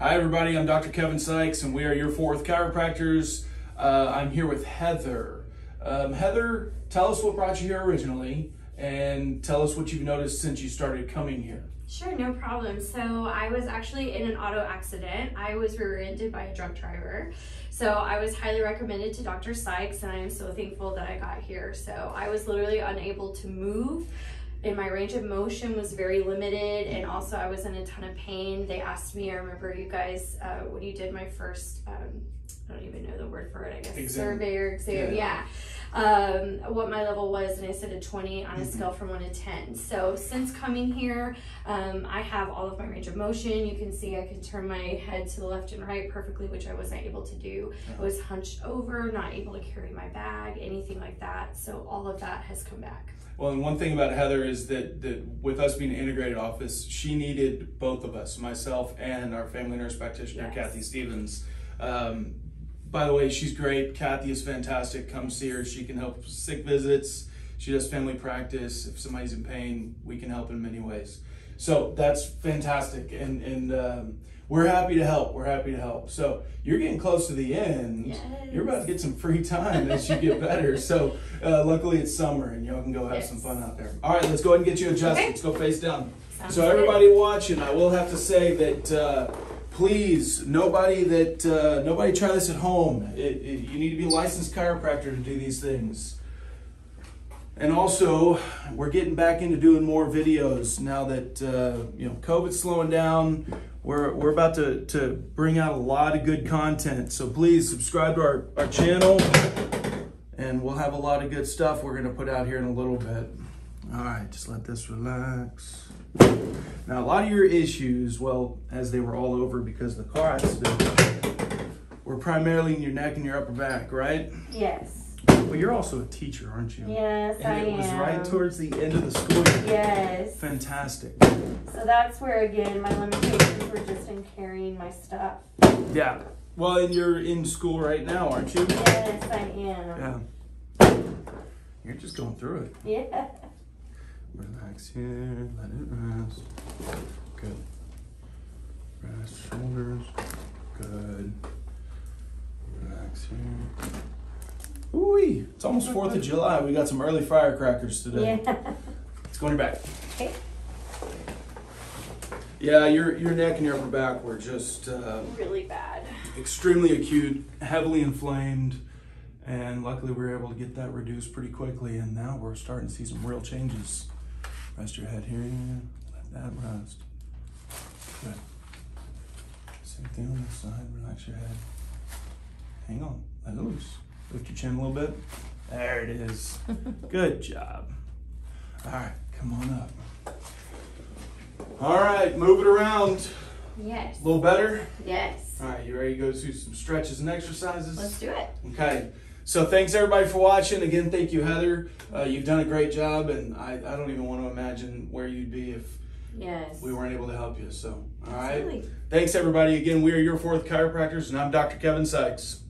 Hi, everybody. I'm Dr. Kevin Sykes, and we are your Fort Worth chiropractors. Uh, I'm here with Heather. Um, Heather, tell us what brought you here originally, and tell us what you've noticed since you started coming here. Sure, no problem. So I was actually in an auto accident. I was rear-ended by a drunk driver. So I was highly recommended to Dr. Sykes and I am so thankful that I got here. So I was literally unable to move and my range of motion was very limited and also I was in a ton of pain. They asked me, I remember you guys, uh, when you did my first, um, I don't even know the word for it, I guess, exam. survey or exam, yeah. yeah um, what my level was, and I said a 20 on a mm-hmm. scale from 1 to 10. So since coming here, um, I have all of my range of motion. You can see I can turn my head to the left and right perfectly, which I wasn't able to do. I was hunched over, not able to carry my bag, anything like that. So all of that has come back. Well, and one thing about Heather is that, that with us being an integrated office, she needed both of us, myself and our family nurse practitioner, yes. Kathy Stephens. Um, by the way, she's great. Kathy is fantastic. Come see her. She can help sick visits. She does family practice. If somebody's in pain, we can help in many ways. So that's fantastic. And, and um, we're happy to help. We're happy to help. So you're getting close to the end. Yes. You're about to get some free time as you get better. So uh, luckily it's summer and y'all can go have yes. some fun out there. All right, let's go ahead and get you adjusted. Okay. Let's go face down. Sounds so everybody good. watching, I will have to say that uh, please, nobody that uh, nobody try this at home. It, it, you need to be a licensed chiropractor to do these things. And also, we're getting back into doing more videos now that uh, you know COVID's slowing down. We're, we're about to, to bring out a lot of good content. So please subscribe to our, our channel and we'll have a lot of good stuff we're going to put out here in a little bit. All right, just let this relax. Now, a lot of your issues, well, as they were all over because of the car accident, were primarily in your neck and your upper back, right? Yes. Well, you're also a teacher, aren't you? Yes, and I it was right towards the end of the school year. Yes. Fantastic. So that's where, again, my limitations were just in carrying my stuff. Yeah. Well, and you're in school right now, aren't you? Yes, I am. Yeah. You're just going through it. Yeah. Relax here, let it rest. Good. Rest shoulders. Good. Relax here. Ooh, it's almost 4th of July. We got some early firecrackers today. Yeah. Let's go on your back. Okay. Yeah, your, your neck and your upper back were just uh, really bad. Extremely acute, heavily inflamed, and luckily we were able to get that reduced pretty quickly. And now we're starting to see some real changes. Rest your head here. Let that rest. Good. Same thing on this side. Relax your head. Hang on. Let it loose. Lift your chin a little bit. There it is. Good job. All right, come on up. All right, move it around. Yes. A little better? Yes. All right, you ready to go through some stretches and exercises? Let's do it. Okay. So thanks everybody for watching. Again, thank you, Heather. Uh, you've done a great job, and I, I don't even want to imagine where you'd be if yes. we weren't able to help you. So, all Absolutely. right. Thanks everybody. Again, we are your Fort Worth chiropractors, and I'm Dr. Kevin Sykes.